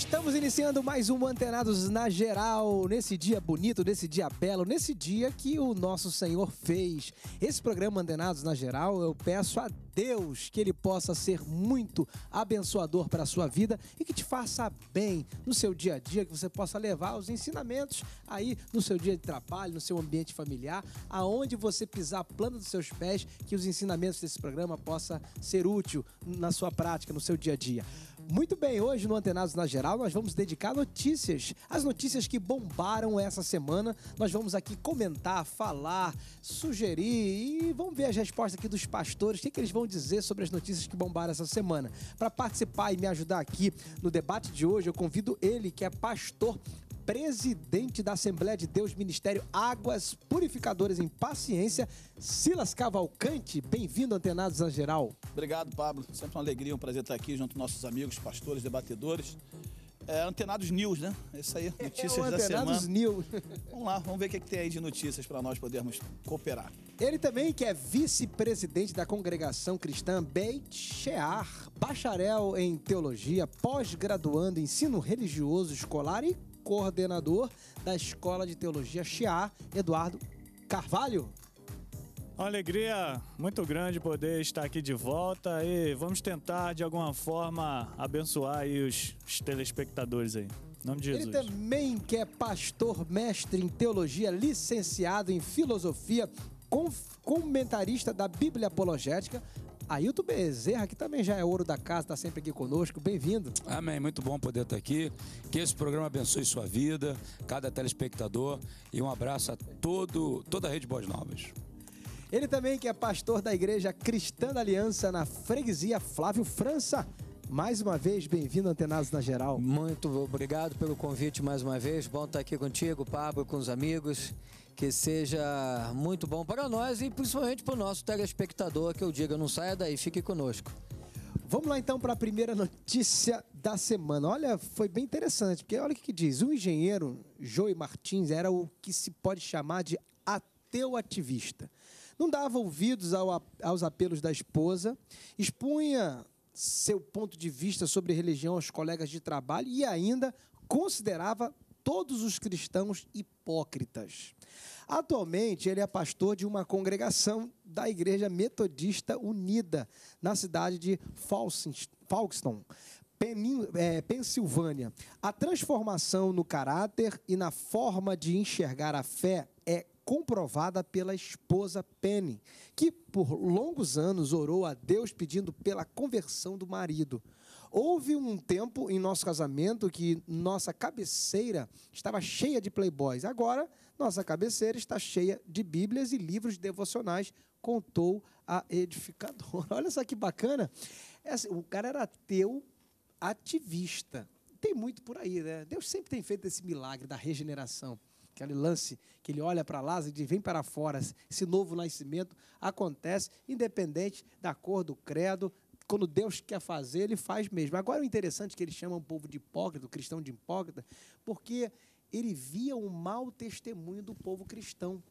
Estamos iniciando mais um Antenados na Geral, nesse dia bonito, nesse dia belo, nesse dia que o nosso Senhor fez. Esse programa Antenados na Geral, eu peço a Deus que ele possa ser muito abençoador para a sua vida e que te faça bem no seu dia a dia, que você possa levar os ensinamentos aí no seu dia de trabalho, no seu ambiente familiar, aonde você pisar a dos seus pés, que os ensinamentos desse programa possa ser útil na sua prática, no seu dia a dia. Muito bem, hoje no Antenados na Geral nós vamos dedicar notícias, as notícias que bombaram essa semana. Nós vamos aqui comentar, falar, sugerir e vamos ver as respostas aqui dos pastores, o que, que eles vão dizer sobre as notícias que bombaram essa semana. Para participar e me ajudar aqui no debate de hoje, eu convido ele, que é pastor presidente da Assembleia de Deus Ministério Águas Purificadoras em Paciência, Silas Cavalcante. Bem-vindo, Antenados na Geral. Obrigado, Pablo. Sempre uma alegria, um prazer estar aqui junto com nossos amigos, pastores, debatedores. É, Antenados News, né? Isso aí, notícias é da Antenados semana. News. Vamos lá, vamos ver o que, é que tem aí de notícias para nós podermos cooperar. Ele também que é vice-presidente da congregação cristã Beit Shear, bacharel em teologia, pós-graduando em ensino religioso escolar e coordenador da Escola de Teologia Shear, Eduardo Carvalho. Uma alegria muito grande poder estar aqui de volta e vamos tentar de alguma forma abençoar os, os telespectadores aí. Em nome de Jesus. Ele também que é pastor, mestre em teologia, licenciado em filosofia, comentarista da Bíblia Apologética. Ailton Bezerra, que também já é ouro da casa, está sempre aqui conosco. Bem-vindo. Amém, muito bom poder estar aqui. Que esse programa abençoe sua vida, cada telespectador e um abraço a todo, toda a Rede Boas Novas. Ele também que é pastor da Igreja Cristã da Aliança na Freguesia Flávio França. Mais uma vez, bem-vindo Antenados na Geral. Muito obrigado pelo convite mais uma vez. Bom estar aqui contigo, Pablo, com os amigos. Que seja muito bom para nós e principalmente para o nosso telespectador. Que eu diga, não saia daí, fique conosco. Vamos lá então para a primeira notícia da semana. Olha, foi bem interessante, porque olha o que, diz. O engenheiro Joey Martins era o que se pode chamar de ateu ativista. Não dava ouvidos ao aos apelos da esposa, expunha seu ponto de vista sobre religião aos colegas de trabalho e ainda considerava todos os cristãos hipócritas. Atualmente, ele é pastor de uma congregação da Igreja Metodista Unida, na cidade de Falkston, é, Pensilvânia. A transformação no caráter e na forma de enxergar a fé é comprovada pela esposa Penny, que por longos anos orou a Deus pedindo pela conversão do marido. Houve um tempo em nosso casamento que nossa cabeceira estava cheia de playboys. Agora, nossa cabeceira está cheia de Bíblias e livros devocionais, contou a edificadora. Olha só que bacana. É assim, o cara era ateu ativista. Tem muito por aí, né? Deus sempre tem feito esse milagre da regeneração. Aquele lance que ele olha para Lázaro e diz: vem para fora. Esse novo nascimento acontece, independente da cor do credo. Quando Deus quer fazer, ele faz mesmo. Agora, o interessante é que ele chama o povo de hipócrita, o cristão de hipócrita, porque ele via um mau testemunho do povo cristão.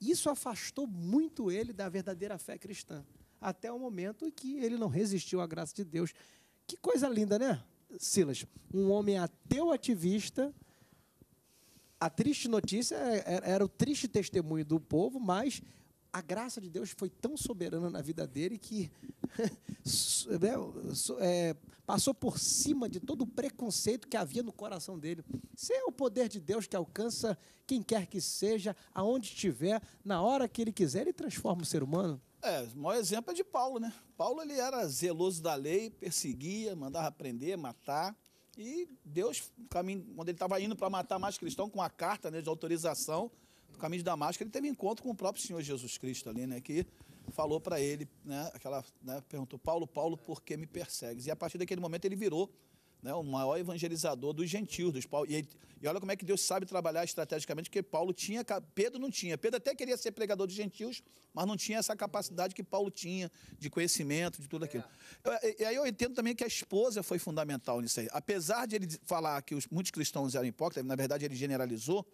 Isso afastou muito ele da verdadeira fé cristã, até o momento em que ele não resistiu à graça de Deus. Que coisa linda, né, Silas? Um homem ateu ativista. A triste notícia é- é- era o triste testemunho do povo, mas a graça de Deus foi tão soberana na vida dele que né, é, passou por cima de todo o preconceito que havia no coração dele. Isso é o poder de Deus que alcança quem quer que seja, aonde estiver, na hora que ele quiser, ele transforma o ser humano. É, o maior exemplo é de Paulo, né? Paulo ele era zeloso da lei, perseguia, mandava prender, matar. E Deus, quando ele estava indo para matar mais cristão, com a carta né, de autorização, caminho de Damasco, ele teve encontro com o próprio Senhor Jesus Cristo ali, né? Que falou para ele, né? Aquela, né, perguntou, Paulo, Paulo, por que me persegues? E a partir daquele momento ele virou né, o maior evangelizador dos gentios, dos Paulo. E, e olha como é que Deus sabe trabalhar estrategicamente, porque Paulo tinha, Pedro não tinha. Pedro até queria ser pregador dos gentios, mas não tinha essa capacidade que Paulo tinha de conhecimento, de tudo aquilo. E, e aí eu entendo também que a esposa foi fundamental nisso aí. Apesar de ele falar que os, muitos cristãos eram hipócritas, na verdade ele generalizou,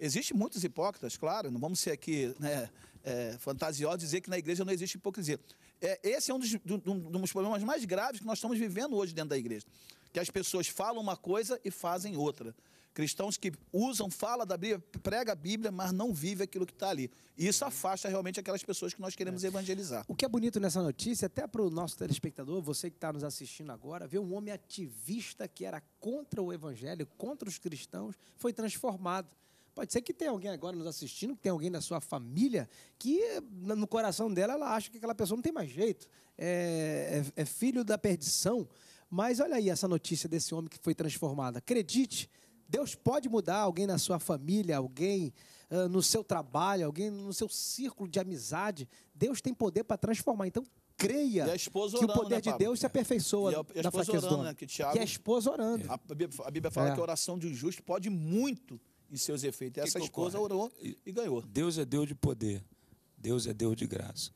Existem muitos hipócritas, claro, não vamos ser aqui né, é, fantasiosos e dizer que na igreja não existe hipocrisia. É, esse é um dos, do- do- dos problemas mais graves que nós estamos vivendo hoje dentro da igreja. que as pessoas falam uma coisa e fazem outra. Cristãos que usam, fala da Bíblia, prega a Bíblia, mas não vive aquilo que está ali. E isso afasta realmente aquelas pessoas que nós queremos evangelizar. O que é bonito nessa notícia, até para o nosso telespectador, você que está nos assistindo agora, ver um homem ativista que era contra o evangelho, contra os cristãos, foi transformado. Pode ser que tenha alguém agora nos assistindo, que tem alguém da sua família, que no coração dela ela acha que aquela pessoa não tem mais jeito, é, é, é filho da perdição. Mas olha aí essa notícia desse homem que foi transformado. Acredite, Deus pode mudar alguém na sua família, alguém uh, no seu trabalho, alguém no seu círculo de amizade. Deus tem poder para transformar. Então, creia que o poder né, de Deus se aperfeiçoa e a, e a na fraqueza orando, do né, que, Thiago, a esposa orando. A, a Bíblia fala É. que a oração de um justo pode muito em seus efeitos. Essa que esposa ocorre? orou e ganhou. Deus é Deus de poder, Deus é Deus de graça.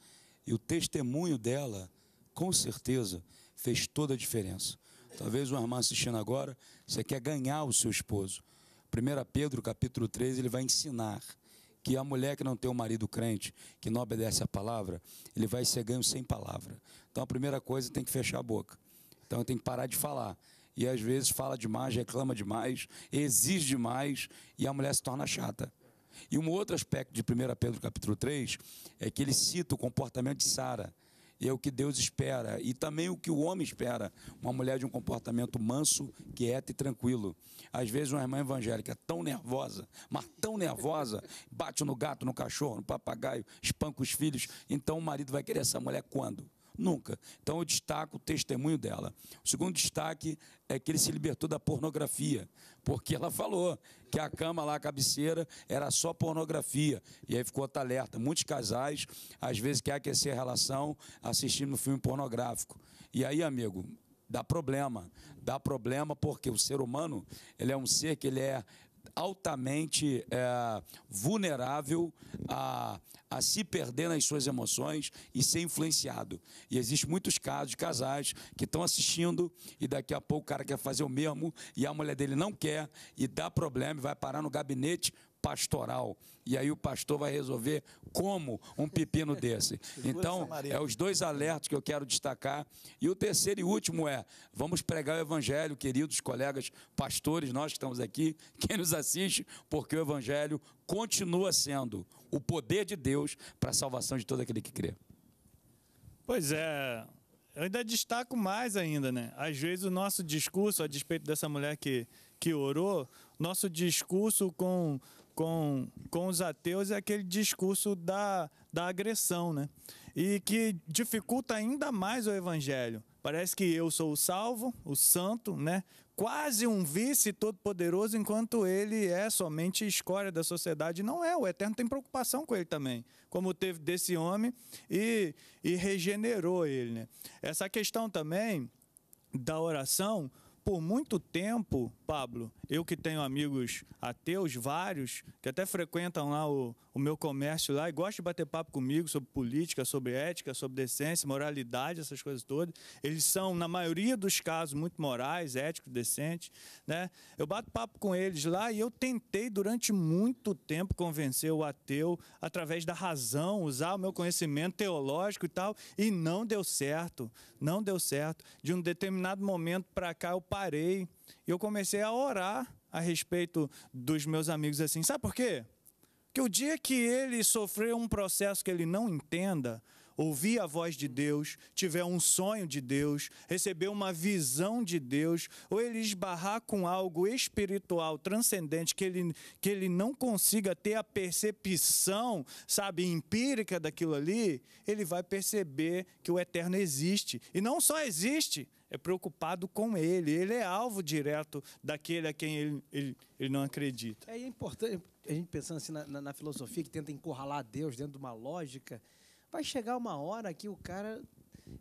E o testemunho dela, com certeza, fez toda a diferença. Talvez uma irmã assistindo agora, você quer ganhar o seu esposo. 1 Pedro, capítulo 3, ele vai ensinar que a mulher que não tem um marido crente, que não obedece à palavra, ele vai ser ganho sem palavra. Então a primeira coisa tem que fechar a boca. Então tem que parar de falar. E às vezes fala demais, reclama demais, exige demais e a mulher se torna chata. E um outro aspecto de 1 Pedro capítulo 3 é que ele cita o comportamento de Sara. E é o que Deus espera. E também o que o homem espera. Uma mulher de um comportamento manso, quieto e tranquilo. Às vezes uma irmã evangélica tão nervosa, mas tão nervosa, bate no gato, no cachorro, no papagaio, espanca os filhos. Então o marido vai querer essa mulher quando? Nunca. Então eu destaco o testemunho dela. O segundo destaque é que ele se libertou da pornografia, porque ela falou que a cama lá, a cabeceira, era só pornografia. E aí ficou alerta. Muitos casais, às vezes, querem aquecer a relação assistindo um filme pornográfico. E aí, amigo, dá problema. Dá problema porque o ser humano, ele é um ser que ele é altamente é, vulnerável a, a se perder nas suas emoções e ser influenciado. E existem muitos casos de casais que estão assistindo e daqui a pouco o cara quer fazer o mesmo e a mulher dele não quer e dá problema e vai parar no gabinete pastoral. E aí o pastor vai resolver como um pepino desse. Então, é os dois alertas que eu quero destacar. E o terceiro e último é: vamos pregar o evangelho, queridos colegas pastores, nós que estamos aqui, quem nos assiste, porque o evangelho continua sendo o poder de Deus para a salvação de todo aquele que crê. Pois é, eu ainda destaco mais ainda, né? Às vezes o nosso discurso, a despeito dessa mulher que, que orou, nosso discurso com, com, com os ateus é aquele discurso da, da agressão, né? E que dificulta ainda mais o evangelho. Parece que eu sou o salvo, o santo, né? Quase um vice todo-poderoso, enquanto ele é somente escória da sociedade. Não é, o Eterno tem preocupação com ele também, como teve desse homem e, e regenerou ele. Né? Essa questão também da oração, por muito tempo, Pablo, eu que tenho amigos ateus, vários, que até frequentam lá o, o meu comércio lá e gostam de bater papo comigo sobre política, sobre ética, sobre decência, moralidade, essas coisas todas. Eles são, na maioria dos casos, muito morais, éticos, decentes. Né? Eu bato papo com eles lá e eu tentei durante muito tempo convencer o ateu através da razão, usar o meu conhecimento teológico e tal, e não deu certo. Não deu certo. De um determinado momento para cá eu parei e eu comecei a orar a respeito dos meus amigos assim. Sabe por quê? Que o dia que ele sofrer um processo que ele não entenda, ouvir a voz de Deus, tiver um sonho de Deus, receber uma visão de Deus, ou ele esbarrar com algo espiritual transcendente que ele, que ele não consiga ter a percepção, sabe, empírica daquilo ali, ele vai perceber que o eterno existe. E não só existe, é preocupado com ele. Ele é alvo direto daquele a quem ele, ele, ele não acredita. É, importante, a gente pensando assim na, na- na filosofia que tenta encurralar Deus dentro de uma lógica, vai chegar uma hora que o cara.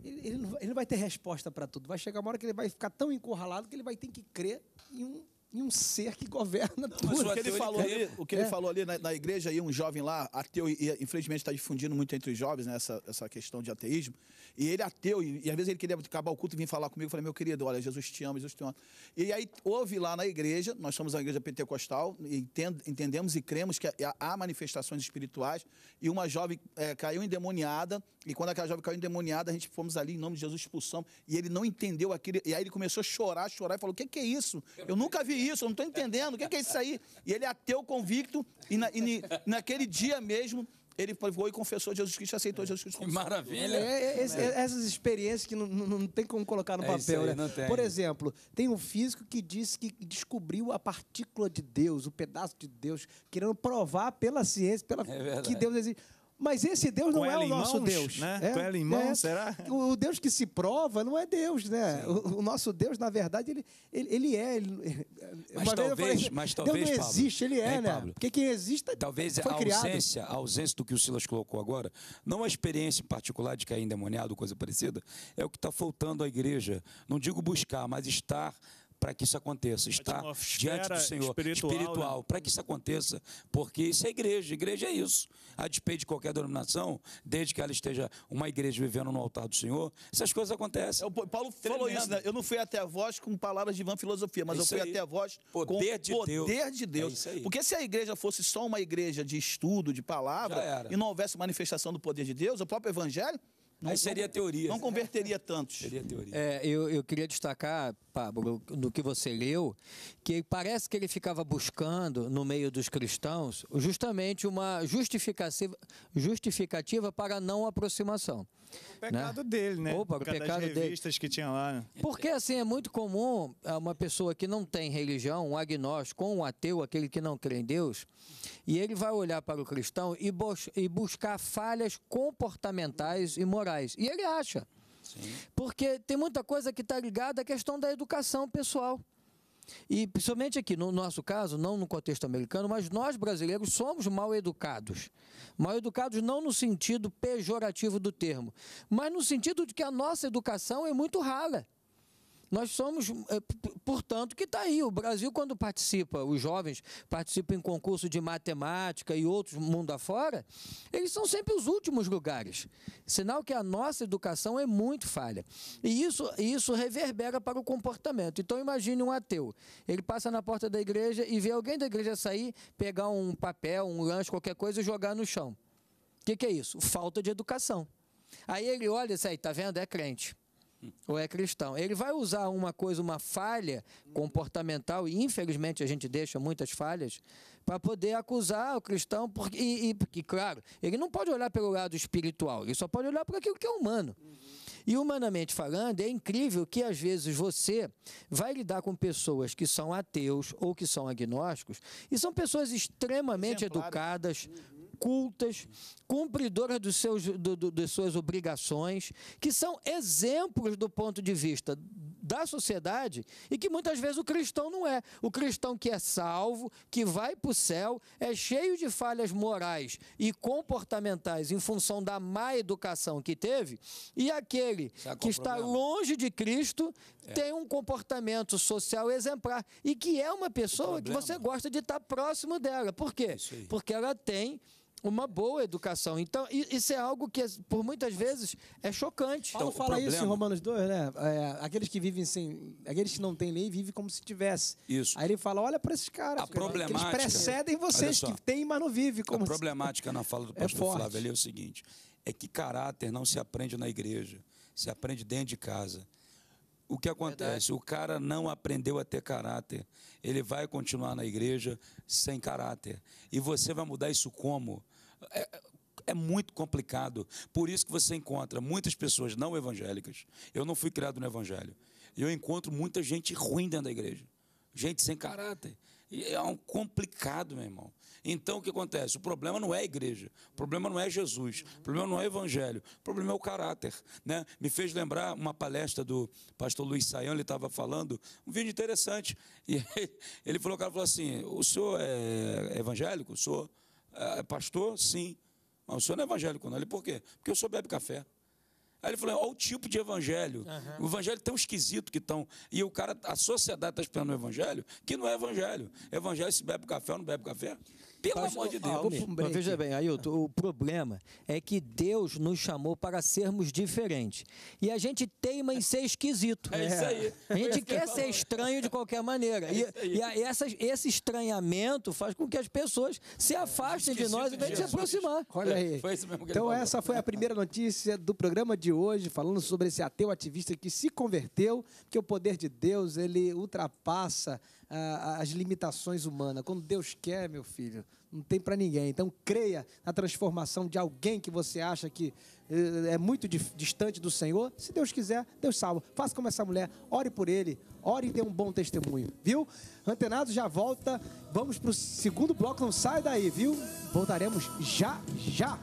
Ele, ele não vai ter resposta para tudo. Vai chegar uma hora que ele vai ficar tão encurralado que ele vai ter que crer em um em um ser que governa Mas tudo. O que ele falou ali, o que ele É. falou ali na, na igreja aí, um jovem lá, ateu, e, infelizmente está difundindo muito entre os jovens né, essa, essa questão de ateísmo. E ele é ateu, e, e às vezes ele queria acabar o culto e vir falar comigo. Eu falei, meu querido, olha, Jesus te ama, Jesus te ama. E aí houve lá na igreja, nós somos uma igreja pentecostal, entend- entendemos e cremos que há- manifestações espirituais. E uma jovem eh, caiu endemoniada, e quando aquela jovem caiu endemoniada, a gente fomos ali em nome de Jesus expulsamos. E ele não entendeu aquilo. E aí ele começou a chorar, chorar, e falou: O que, que é isso? Eu nunca vi isso, eu não estou entendendo. O que, que é isso aí? E ele é ateu convicto, e, na- e naquele dia mesmo, ele foi e confessou Jesus Cristo, aceitou Jesus Cristo Que maravilha. É, é, esse- é, essas experiências que não, não, não tem como colocar no É isso papel, aí, né? não tem. Por exemplo, tem um físico que disse que descobriu a partícula de Deus, o pedaço de Deus, querendo provar pela ciência, pela É que Deus existe. Mas esse Deus não é o nosso mãos, Deus. né? É, Com ela em mãos, será? O Deus que se prova não é Deus, né? O, o nosso Deus, na verdade, ele, ele, ele é. Ele, Mas talvez- falei, mas Deus talvez, não Pablo. existe, ele é, Hein, né? Pablo? Porque quem existe Talvez foi a criado. ausência, a ausência do que o Silas colocou agora, não a experiência em particular de cair endemoniado, coisa parecida, é o que está faltando à igreja. Não digo buscar, mas estar para que isso aconteça, estar atmosfera diante do Senhor, espiritual, né? para que isso aconteça, porque isso é igreja, igreja é isso. A despeito de qualquer denominação, desde que ela esteja uma igreja vivendo no altar do Senhor, essas coisas acontecem. É, o Paulo falou Tremendo. isso, né? Eu não fui até a voz com palavras de vã filosofia, mas É eu fui aí. até a voz Poder com de poder Deus. de Deus. É isso aí. Porque se a igreja fosse só uma igreja de estudo, de palavra, e não houvesse manifestação do poder de Deus, o próprio evangelho Aí seria teoria. não converteria tantos. Seria teoria. É, eu, eu queria destacar, Pablo, no que você leu, que parece que ele ficava buscando, no meio dos cristãos, justamente uma justificativa, justificativa para a não aproximação. O pecado dele, né? Opa, o pecado das dele. revistas que tinha lá, né? Porque assim é muito comum ah, uma pessoa que não tem religião, um agnóstico, ou um ateu, aquele que não crê em Deus, e ele vai olhar para o cristão e, bus- e buscar falhas comportamentais e morais. E ele acha. Porque tem muita coisa que está ligada à questão da educação pessoal. E principalmente aqui, no nosso caso, não no contexto americano, mas nós brasileiros somos mal educados. Mal educados não no sentido pejorativo do termo, mas no sentido de que a nossa educação é muito rala. Nós somos, eh, portanto, que está aí. O Brasil, quando participa, os jovens participam em concurso de matemática e outros mundo afora, eles são sempre os últimos lugares. Sinal que a nossa educação é muito falha. E isso, isso reverbera para o comportamento. Então, imagine um ateu. Ele passa na porta da igreja e vê alguém da igreja sair, pegar um papel, um lanche, qualquer coisa e jogar no chão. O que, que é isso? Falta de educação. Aí ele olha e diz aí, tá vendo? É crente ou é cristão. Ele vai usar uma coisa, uma falha comportamental, e infelizmente a gente deixa muitas falhas, para poder acusar o cristão, porque, e, e- porque, claro, ele não pode olhar pelo lado espiritual, ele só pode olhar para aquilo que é humano. E humanamente falando, é incrível que às vezes você vai lidar com pessoas que são ateus ou que são agnósticos, e são pessoas extremamente Exemplares. educadas, cultas, cumpridoras dos seus, do, do, das suas obrigações, que são exemplos do ponto de vista da sociedade e que muitas vezes o cristão não é. O cristão que é salvo, que vai para o céu, é cheio de falhas morais e comportamentais em função da má educação que teve, e aquele que é o está problema? longe de Cristo tem um comportamento social exemplar e que é uma pessoa que você gosta de estar próximo dela. Por quê? Porque ela tem uma boa educação. Então, isso é algo que, por muitas vezes, é chocante. Paulo Então, o fala isso em problema- Romanos 2, né? É, aqueles que vivem sem. Aqueles que não têm lei vivem como se tivesse. Isso. Aí ele fala: olha para esses caras. A cara, que Eles problemática- precedem vocês, só. que têm, mas não vivem como A se- problemática na fala do É pastor forte. Flávio ali é o seguinte: é que caráter não se aprende na igreja, se aprende dentro de casa. O que acontece? O cara não aprendeu a ter caráter. Ele vai continuar na igreja sem caráter. E você vai mudar isso como? É, é muito complicado. Por isso que você encontra muitas pessoas não evangélicas. Eu não fui criado no evangelho. Eu encontro muita gente ruim dentro da igreja. Gente sem caráter. E é um complicado, meu irmão. Então o que acontece? O problema não é a igreja, o problema não é Jesus, o problema não é o evangelho, o problema é o caráter. Né? Me fez lembrar uma palestra do pastor Luiz Saião, ele estava falando, um vídeo interessante. E ele- falou, o cara falou assim: o senhor é evangélico? Senhor é pastor? Sim. Mas o senhor não é evangélico, não. Ele, por quê? Porque o senhor bebe café. Aí ele falou: olha o tipo de evangelho. O evangelho tão esquisito que estão. E o cara, a sociedade está esperando o evangelho, que não é evangelho. Evangelho se bebe café ou não bebe café. Pelo amor de Deus. Mas veja bem, Ailton, o problema é que Deus nos chamou para sermos diferentes. E a gente teima em ser esquisito. É isso aí. A gente É que quer ser estranho de qualquer maneira. É E, e a- essas- esse estranhamento faz com que as pessoas se afastem de nós e venham de se aproximar. Olha aí. Foi isso mesmo que ele então essa foi a primeira notícia do programa de hoje, falando sobre esse ateu ativista que se converteu, que o poder de Deus, ele ultrapassa as limitações humanas. Quando Deus quer, meu filho, não tem para ninguém. Então creia na transformação de alguém que você acha que eh, é muito distante do Senhor. Se Deus quiser, Deus salva. Faça como essa mulher, ore por ele, ore e dê um bom testemunho, viu? Antenado já volta. Vamos pro segundo bloco, não sai daí, viu? Voltaremos já já.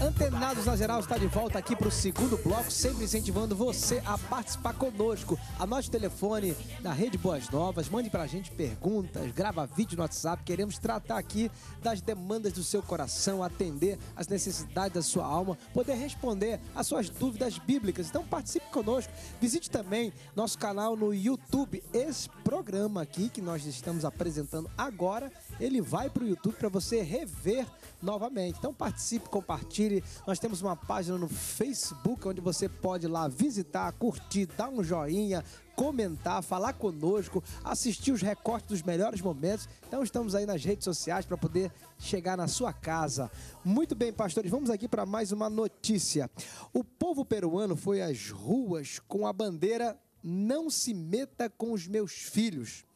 Antenados na Geral está de volta aqui para o segundo bloco, sempre incentivando você a participar conosco. Anote o telefone da Rede Boas Novas, mande para a gente perguntas, grava vídeo no WhatsApp. Queremos tratar aqui das demandas do seu coração, atender às necessidades da sua alma, poder responder às suas dúvidas bíblicas. Então participe conosco. Visite também nosso canal no YouTube. Esse programa aqui que nós estamos apresentando agora, ele vai para o YouTube para você rever novamente. Então participe, compartilhe. Nós temos uma página no Facebook onde você pode ir lá visitar, curtir, dar um joinha, comentar, falar conosco, assistir os recortes dos melhores momentos. Então estamos aí nas redes sociais para poder chegar na sua casa. Muito bem, pastores, vamos aqui para mais uma notícia. O povo peruano foi às ruas com a bandeira Não se meta com os meus filhos.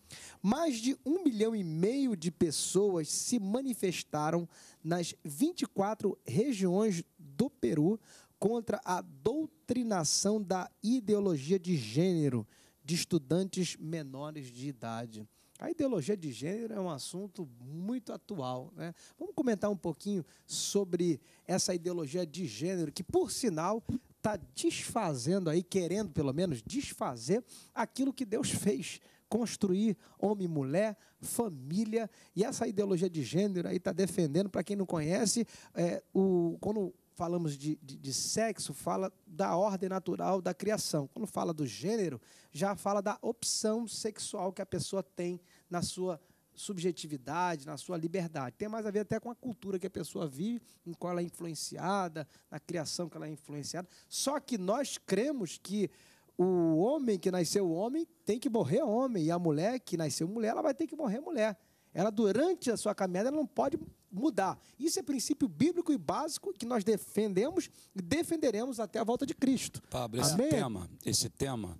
Mais de um milhão e meio de pessoas se manifestaram nas 24 regiões do Peru contra a doutrinação da ideologia de gênero de estudantes menores de idade. A ideologia de gênero é um assunto muito atual. Né? Vamos comentar um pouquinho sobre essa ideologia de gênero, que, por sinal, está desfazendo aí, querendo pelo menos desfazer aquilo que Deus fez construir homem e mulher, família. E essa ideologia de gênero aí está defendendo, para quem não conhece, é, o, quando falamos de, de, de sexo, fala da ordem natural da criação. Quando fala do gênero, já fala da opção sexual que a pessoa tem na sua subjetividade, na sua liberdade. Tem mais a ver até com a cultura que a pessoa vive, em qual ela é influenciada, na criação que ela é influenciada. Só que nós cremos que o homem que nasceu homem tem que morrer homem, e a mulher que nasceu mulher, ela vai ter que morrer mulher. Ela, durante a sua caminhada, ela não pode mudar. Isso é princípio bíblico e básico que nós defendemos e defenderemos até a volta de Cristo. Pablo, esse Amém? tema, esse tema,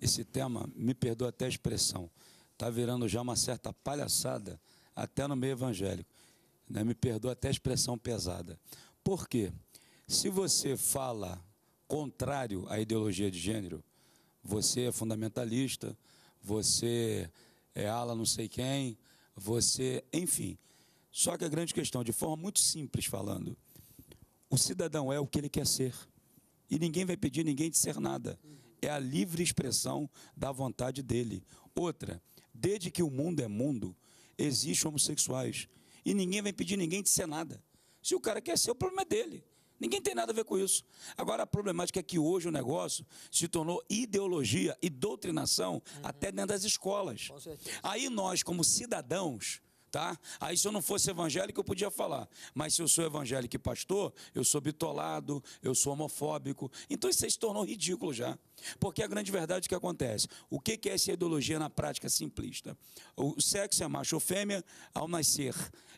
esse tema, me perdoa até a expressão, está virando já uma certa palhaçada, até no meio evangélico. Né? Me perdoa até a expressão pesada. Por quê? Se você fala contrário à ideologia de gênero, você é fundamentalista, você é ala não sei quem, você, enfim. Só que a grande questão, de forma muito simples falando, o cidadão é o que ele quer ser. E ninguém vai pedir ninguém de ser nada. É a livre expressão da vontade dele. Outra, desde que o mundo é mundo, existem homossexuais. E ninguém vai pedir ninguém de ser nada. Se o cara quer ser, o problema é dele. Ninguém tem nada a ver com isso. Agora, a problemática é que hoje o negócio se tornou ideologia e doutrinação até dentro das escolas. Aí nós, como cidadãos, tá? Aí se eu não fosse evangélico, eu podia falar. Mas se eu sou evangélico e pastor, eu sou bitolado, eu sou homofóbico. Então isso aí se tornou ridículo já. Porque a grande verdade é que acontece. O que que é essa ideologia na prática simplista? O sexo é macho ou fêmea ao nascer.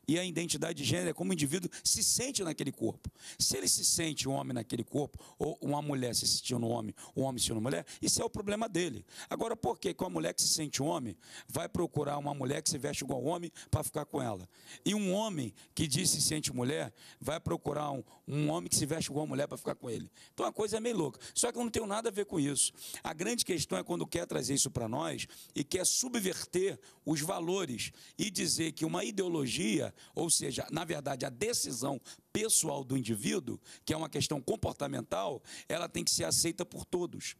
E a identidade de gênero é como o indivíduo se sente naquele corpo. Se ele se sente um homem naquele corpo, ou uma mulher se sentindo um homem, um homem se sentindo mulher, isso é o problema dele. Agora, por que com a mulher que se sente homem vai procurar uma mulher que se veste igual homem para ficar com ela? E um homem que diz se sente mulher vai procurar um, um homem que se veste igual mulher para ficar com ele. Então a coisa é meio louca. Só que eu não tenho nada a ver com isso. A grande questão é quando quer trazer isso para nós e quer subverter os valores e dizer que uma ideologia, ou seja, na verdade a decisão pessoal do indivíduo, que é uma questão comportamental, ela tem que ser aceita por todos.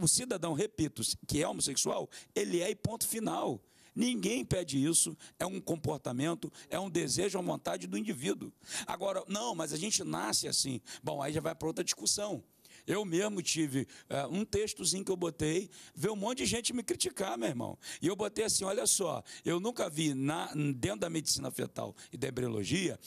O cidadão, repito, que é homossexual, ele é e ponto final. Ninguém pede isso, é um comportamento, é um desejo, é uma vontade do indivíduo. Agora, não, mas a gente nasce assim. Bom, aí já vai para outra discussão. Eu mesmo tive uh, um textozinho que eu botei, veio um monte de gente me criticar, meu irmão. E eu botei assim: olha só, eu nunca vi na, dentro da medicina fetal e da embriologia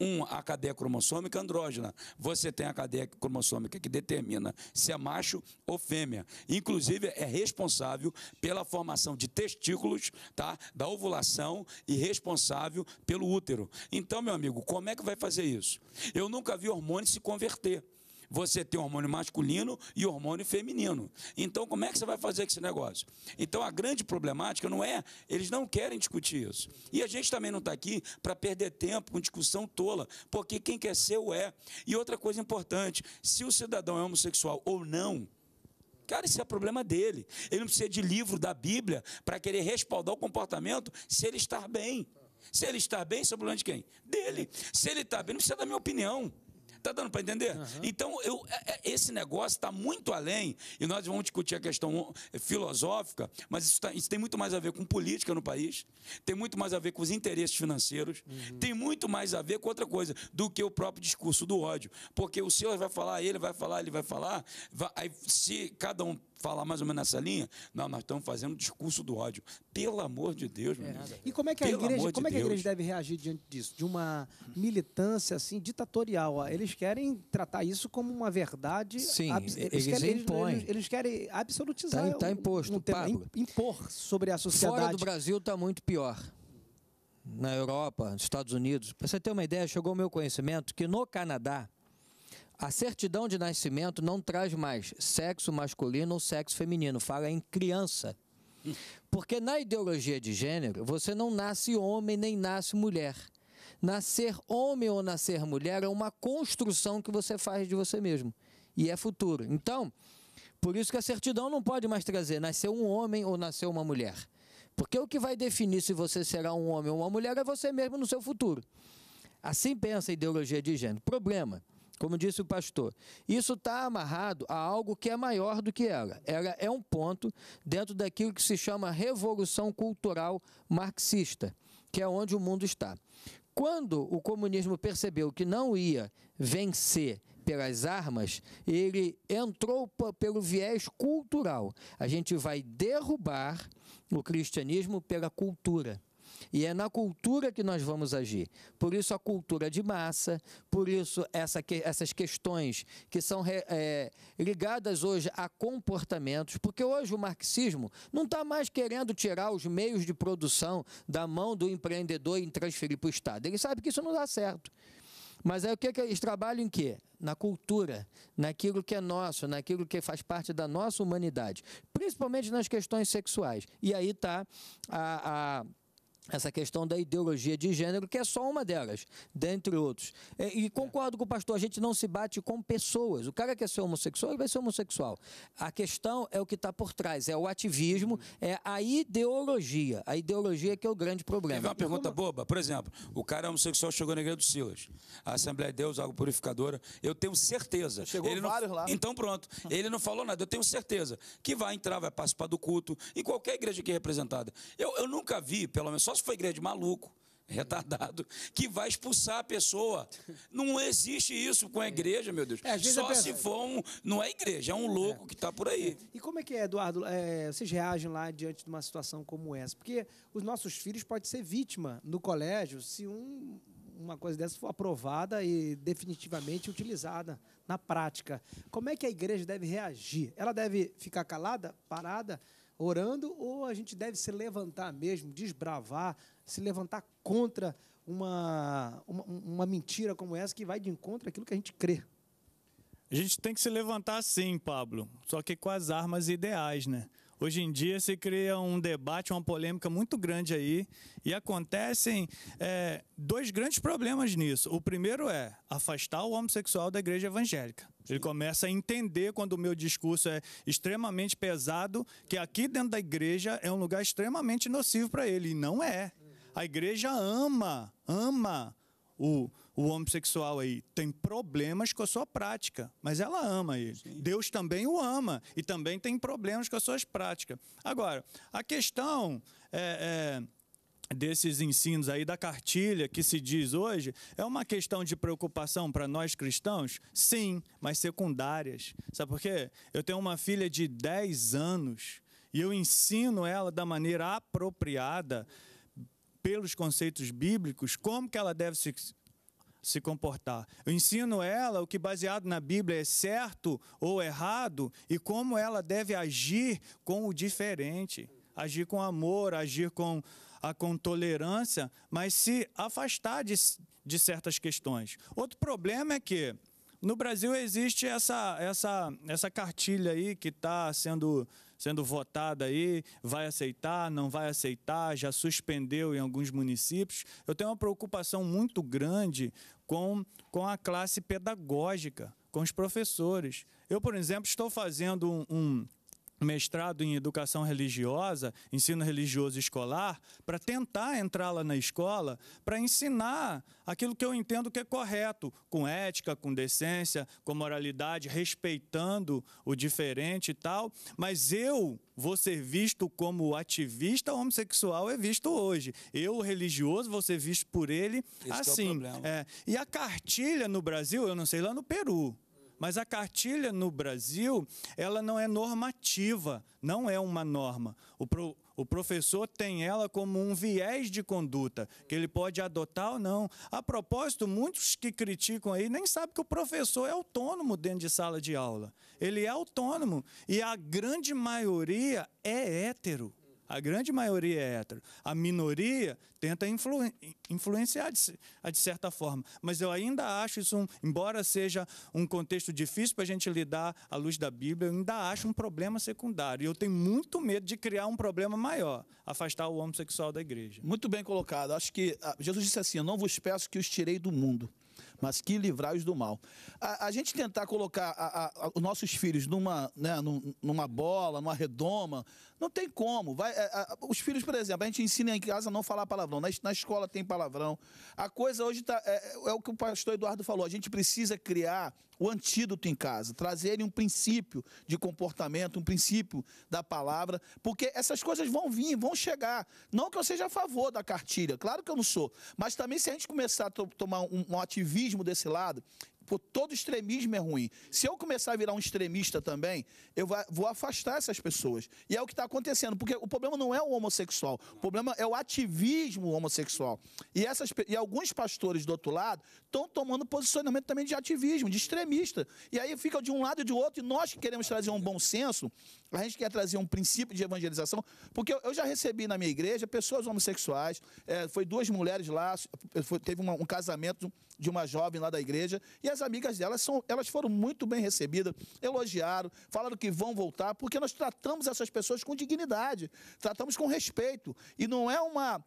um, a cadeia cromossômica andrógena. Você tem a cadeia cromossômica que determina se é macho ou fêmea. Inclusive, é responsável pela formação de testículos, tá? da ovulação e responsável pelo útero. Então, meu amigo, como é que vai fazer isso? Eu nunca vi hormônio se converter você tem hormônio masculino e hormônio feminino. Então, como é que você vai fazer esse negócio? Então, a grande problemática não é, eles não querem discutir isso. E a gente também não está aqui para perder tempo com discussão tola, porque quem quer ser o é. E outra coisa importante: se o cidadão é homossexual ou não, Cara, isso é problema dele. Ele não precisa de livro da Bíblia para querer respaldar o comportamento se ele estar bem. Se ele estar bem, isso é problema de quem? Dele. Se ele está bem, não precisa da minha opinião. Está dando para entender? Uhum. Então, eu, é, é, esse negócio está muito além, e nós vamos discutir a questão filosófica, mas isso, tá, isso, tem muito mais a ver com política no país, tem muito mais a ver com os interesses financeiros, uhum. tem muito mais a ver com outra coisa do que o próprio discurso do ódio. Porque o senhor vai falar, ele vai falar, ele vai falar, vai, aí, se cada um falar mais ou menos nessa linha, não, nós estamos fazendo o discurso do ódio. Pelo amor de Deus, meu é. E como é que a Pelo igreja, como de é que a igreja deve reagir diante disso? De uma militância assim ditatorial. Eles querem tratar isso como uma verdade. Sim, eles, eles querem, impõem. Eles, eles, querem absolutizar. Está tá imposto, um tema, impor sobre a sociedade. Fora do Brasil está muito pior. Na Europa, nos Estados Unidos. Para você ter uma ideia, chegou ao meu conhecimento que no Canadá, a certidão de nascimento não traz mais sexo masculino ou sexo feminino, fala em criança. Porque na ideologia de gênero, você não nasce homem nem nasce mulher. Nascer homem ou nascer mulher é uma construção que você faz de você mesmo. E é futuro. Então, por isso que a certidão não pode mais trazer nascer um homem ou nascer uma mulher. Porque o que vai definir se você será um homem ou uma mulher é você mesmo no seu futuro. Assim pensa a ideologia de gênero. Problema como disse o pastor, isso está amarrado a algo que é maior do que ela. Ela é um ponto dentro daquilo que se chama revolução cultural marxista, que é onde o mundo está. Quando o comunismo percebeu que não ia vencer pelas armas, ele entrou pelo viés cultural. A gente vai derrubar o cristianismo pela cultura. E é na cultura que nós vamos agir. Por isso, a cultura de massa, por isso, essa, essas questões que são é, ligadas hoje a comportamentos, porque hoje o marxismo não está mais querendo tirar os meios de produção da mão do empreendedor e transferir para o Estado. Ele sabe que isso não dá certo. Mas aí o que, que eles trabalham em quê? Na cultura, naquilo que é nosso, naquilo que faz parte da nossa humanidade, principalmente nas questões sexuais. E aí está a, a essa questão da ideologia de gênero, que é só uma delas, dentre outros. É, e concordo com o pastor, a gente não se bate com pessoas. O cara quer ser homossexual, ele vai ser homossexual. A questão é o que está por trás, é o ativismo, é a ideologia. A ideologia que é o grande problema. Teve uma pergunta boba, por exemplo, o cara é homossexual chegou na igreja do Silas, a Assembleia de Deus, água purificadora, eu tenho certeza. Chegou ele vários não... lá. Então pronto, ele não falou nada, eu tenho certeza que vai entrar, vai participar do culto, em qualquer igreja aqui representada. Eu, eu nunca vi, pelo menos, só se for igreja de maluco, retardado, que vai expulsar a pessoa. Não existe isso com a igreja, meu Deus. É, Só se for um. Não é igreja, é um louco é. que está por aí. E como é que é, Eduardo? É, vocês reagem lá diante de uma situação como essa? Porque os nossos filhos podem ser vítima no colégio se um, uma coisa dessa for aprovada e definitivamente utilizada na prática. Como é que a igreja deve reagir? Ela deve ficar calada, parada? Orando, ou a gente deve se levantar mesmo, desbravar, se levantar contra uma, uma, uma mentira como essa que vai de encontro àquilo que a gente crê. A gente tem que se levantar sim, Pablo, só que com as armas ideais, né? Hoje em dia se cria um debate, uma polêmica muito grande aí, e acontecem é, dois grandes problemas nisso. O primeiro é afastar o homossexual da igreja evangélica. Ele começa a entender quando o meu discurso é extremamente pesado, que aqui dentro da igreja é um lugar extremamente nocivo para ele. E não é. A igreja ama, ama o, o homossexual aí tem problemas com a sua prática, mas ela ama ele. Sim. Deus também o ama e também tem problemas com as suas práticas. Agora, a questão é, é, desses ensinos aí da cartilha que se diz hoje é uma questão de preocupação para nós cristãos? Sim, mas secundárias. Sabe por quê? Eu tenho uma filha de 10 anos e eu ensino ela da maneira apropriada pelos conceitos bíblicos como que ela deve se, se comportar. Eu ensino ela o que baseado na Bíblia é certo ou errado e como ela deve agir com o diferente, agir com amor, agir com a com tolerância, mas se afastar de, de certas questões. Outro problema é que no Brasil existe essa, essa, essa cartilha aí que está sendo sendo votada aí, vai aceitar, não vai aceitar, já suspendeu em alguns municípios. Eu tenho uma preocupação muito grande com, com a classe pedagógica, com os professores. Eu, por exemplo, estou fazendo um, um mestrado em educação religiosa, ensino religioso escolar, para tentar entrar lá na escola, para ensinar aquilo que eu entendo que é correto, com ética, com decência, com moralidade, respeitando o diferente e tal. Mas eu vou ser visto como ativista homossexual é visto hoje. Eu, religioso, vou ser visto por ele Esse assim. É é. E a cartilha no Brasil, eu não sei lá no Peru, mas a cartilha no Brasil, ela não é normativa, não é uma norma. O, pro, o professor tem ela como um viés de conduta, que ele pode adotar ou não. A propósito, muitos que criticam aí nem sabem que o professor é autônomo dentro de sala de aula. Ele é autônomo e a grande maioria é hétero. A grande maioria é hétero. A minoria tenta influ, influenciar de, de, certa forma. Mas eu ainda acho isso, um, embora seja um contexto difícil para a gente lidar à luz da Bíblia, eu ainda acho um problema secundário. E eu tenho muito medo de criar um problema maior, afastar o homossexual da igreja. Muito bem colocado. Acho que ah, Jesus disse assim: Eu não vos peço que os tirei do mundo mas que livrai-os do mal. A, a, gente tentar colocar a, a, os nossos filhos numa, né, numa bola, numa redoma, não tem como. Vai, é, os filhos, por exemplo, a gente ensina em casa a não falar palavrão, na, na escola tem palavrão. A coisa hoje tá, é, é o que o pastor Eduardo falou, a gente precisa criar o antídoto em casa, trazer um princípio de comportamento, um princípio da palavra, porque essas coisas vão vir, vão chegar. Não que eu seja a favor da cartilha, claro que eu não sou, mas também se a gente começar a tomar um, um ativismo desse lado, Pô, todo extremismo é ruim. Se eu começar a virar um extremista também, eu vou afastar essas pessoas. E é o que está acontecendo, porque o problema não é o homossexual, o problema é o ativismo homossexual. E, essas, e alguns pastores do outro lado estão tomando posicionamento também de ativismo, de extremista. E aí fica de um lado e de outro, e nós que queremos trazer um bom senso, a gente quer trazer um princípio de evangelização, porque eu, já recebi na minha igreja pessoas homossexuais, é, foi duas mulheres lá, foi, teve uma, um casamento de uma jovem lá da igreja, e as amigas delas são, elas foram muito bem recebidas, elogiaram, falaram que vão voltar, porque nós tratamos essas pessoas com dignidade, tratamos com respeito, e não é uma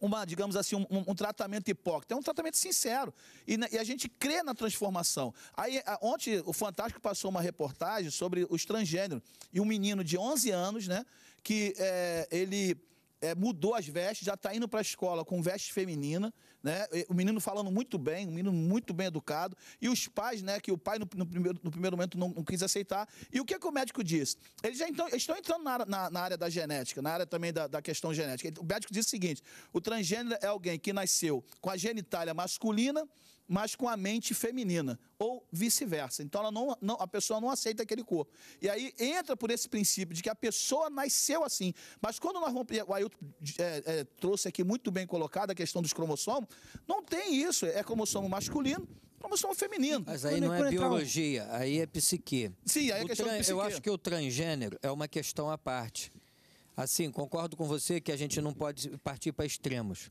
uma, digamos assim, um, um, tratamento hipócrita, é um tratamento sincero. E, e, a gente crê na transformação. Aí, a, ontem, o Fantástico passou uma reportagem sobre os transgêneros. E um menino de 11 anos, né, que é, ele é, mudou as vestes, já está indo para a escola com veste feminina, né? O menino falando muito bem, um menino muito bem educado, e os pais, né? Que o pai no, no primeiro, no primeiro momento não, não, quis aceitar. E o que, é que o médico disse? Eles já então, estão entrando na, na, na, área da genética, na área também da, da questão genética. O médico disse o seguinte: o transgênero é alguém que nasceu com a genitália masculina mas com a mente feminina, ou vice-versa. Então ela não, não, a pessoa não aceita aquele corpo. E aí entra por esse princípio de que a pessoa nasceu assim. Mas quando nós vamos. O Ailton é, é, trouxe aqui muito bem colocado a questão dos cromossomos, não tem isso. É cromossomo masculino, cromossomo feminino. Mas aí não é biologia, aí é psique. Sim, aí é questão de Eu acho que o transgênero é uma questão à parte. Assim, concordo com você que a gente não pode partir para extremos.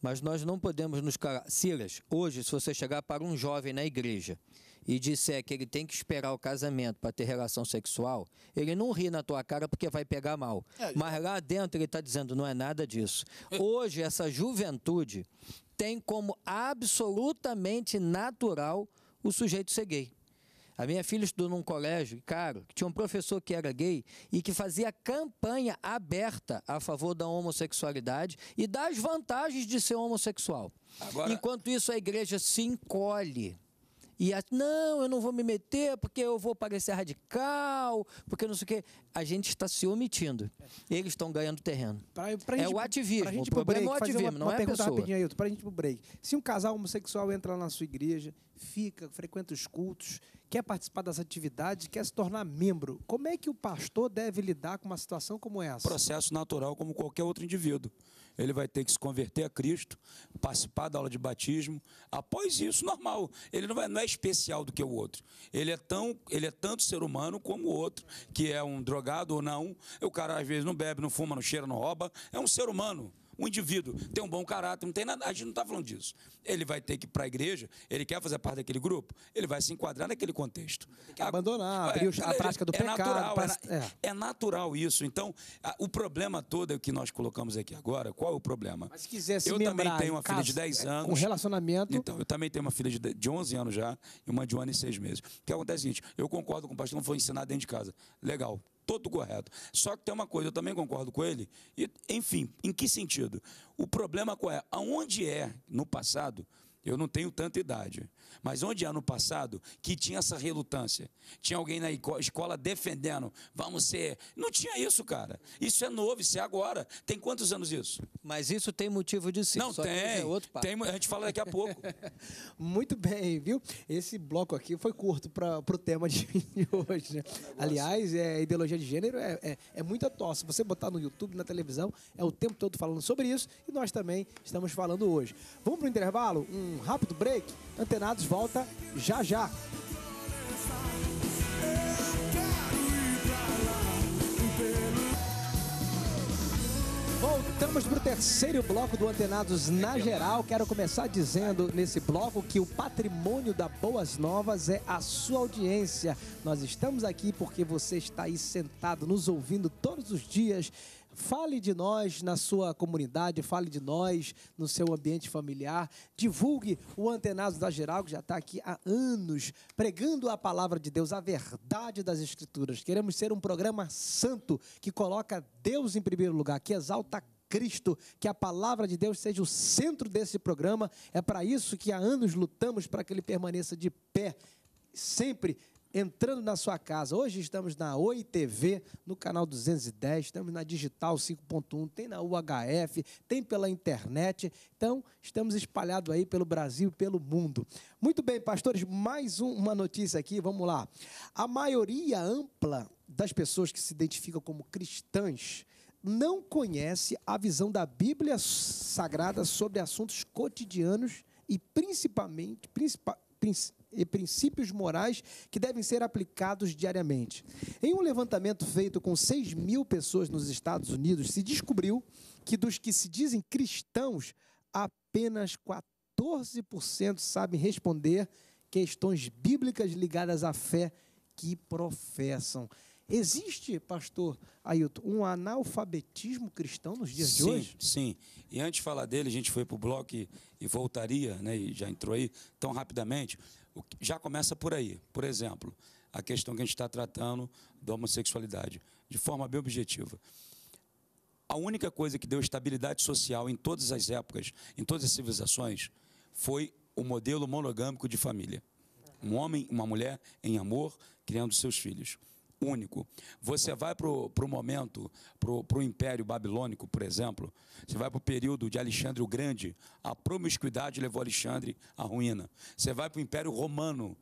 Mas nós não podemos nos calar. Silas, hoje, se você chegar para um jovem na igreja e disser que ele tem que esperar o casamento para ter relação sexual, ele não ri na tua cara porque vai pegar mal. É, Mas lá dentro ele está dizendo, não é nada disso. Hoje, essa juventude tem como absolutamente natural o sujeito ser gay. A minha filha estudou num colégio, caro, que tinha um professor que era gay e que fazia campanha aberta a favor da homossexualidade e das vantagens de ser homossexual. Agora- Enquanto isso, a igreja se encolhe. E a, não, eu não vou me meter porque eu vou parecer radical, porque não sei o quê. A gente está se omitindo. Eles estão ganhando terreno. Pra, pra É gente- o ativismo, gente o problema é o break, fazer ativismo, uma, não uma é a pergunta pessoa. rapidinho, Ailton, pra gente ir pro break. Se um casal homossexual entra na sua igreja, fica, frequenta os cultos, quer participar das atividades, quer se tornar membro, como é que o pastor deve lidar com uma situação como essa? processo natural como qualquer outro indivíduo. Ele vai ter que se converter a Cristo, participar da aula de batismo. Após isso, normal. Ele não, vai- não é especial do que o outro. Ele é, tão, ele é tanto ser humano como o outro, que é um drogado ou não. O cara às vezes não bebe, não fuma, não cheira, não rouba. É um ser humano. Um indivíduo tem um bom caráter, não tem nada, a gente não está falando disso. Ele vai ter que ir para a igreja, ele quer fazer parte daquele grupo, ele vai se enquadrar naquele contexto. abandonar, abrir o- a prática do é pecado, Natural, pra- é, é. é natural isso. Então, a- o problema todo é o que nós colocamos aqui agora. Qual é o problema? Mas se quiser se eu também tenho uma filha de casa, 10 é, anos. com relacionamento- Então, eu também tenho uma filha de, de- de 11 anos já e uma de um ano e seis meses. O que acontece é o seguinte: eu concordo com o pastor, não foi ensinar dentro de casa. Legal. Todo correto. Só que tem uma coisa, eu também concordo com ele. E, enfim, em que sentido? O problema qual é? Aonde é, no passado, eu não tenho tanta idade, mas onde é no passado que tinha essa relutância? Tinha alguém na escola defendendo, vamos ser. Não tinha isso, cara. Isso é novo, isso é agora. Tem quantos anos isso? Mas isso tem motivo de ser. não tem. é outro papo. tem. A gente fala daqui a pouco. Muito bem, viu? Esse bloco aqui foi curto para o tema de hoje. Né? Aliás, é, ideologia de gênero é, é, é muita tosse. Se você botar no YouTube, na televisão, é o tempo todo falando sobre isso e nós também estamos falando hoje. Vamos para o intervalo? Um rápido break? Antenados volta já já. Voltamos para o terceiro bloco do Antenados na Geral. Quero começar dizendo nesse bloco que o patrimônio da Boas Novas é a sua audiência. Nós estamos aqui porque você está aí sentado, nos ouvindo todos os dias. Fale de nós na sua comunidade, fale de nós no seu ambiente familiar. Divulgue o Antenados da Geral, que já está aqui há anos, pregando a palavra de Deus, a verdade das Escrituras. Queremos ser um programa santo que coloca Deus em primeiro lugar, que exalta Cristo, que a palavra de Deus seja o centro desse programa. É para isso que há anos lutamos para que ele permaneça de pé, sempre entrando na sua casa. Hoje estamos na Oi TV, no canal 210, estamos na Digital 5.1, tem na UHF, tem pela internet. Então, estamos espalhados aí pelo Brasil e pelo mundo. Muito bem, pastores, mais um- uma notícia aqui, vamos lá. A maioria ampla das pessoas que se identificam como cristãs não conhece a visão da Bíblia Sagrada sobre assuntos cotidianos e principalmente principal, princ- e princípios morais que devem ser aplicados diariamente. Em um levantamento feito com 6 mil pessoas nos Estados Unidos, se descobriu que dos que se dizem cristãos, apenas 14% sabem responder questões bíblicas ligadas à fé que professam. Existe, pastor Ailton, um analfabetismo cristão nos dias de sim, hoje? Sim, E antes de falar dele, a gente foi para o bloco e, e voltaria, né, e já entrou aí tão rapidamente. Já começa por aí. Por exemplo, a questão que a gente está tratando da homossexualidade, de forma bem objetiva. A única coisa que deu estabilidade social em todas as épocas, em todas as civilizações, foi o modelo monogâmico de família. Um homem, uma mulher em amor, criando seus filhos. Único. Você vai para o momento, para o Império Babilônico, por exemplo, você vai para o período de Alexandre o Grande, a promiscuidade levou Alexandre à ruína. Você vai para o Império Romano.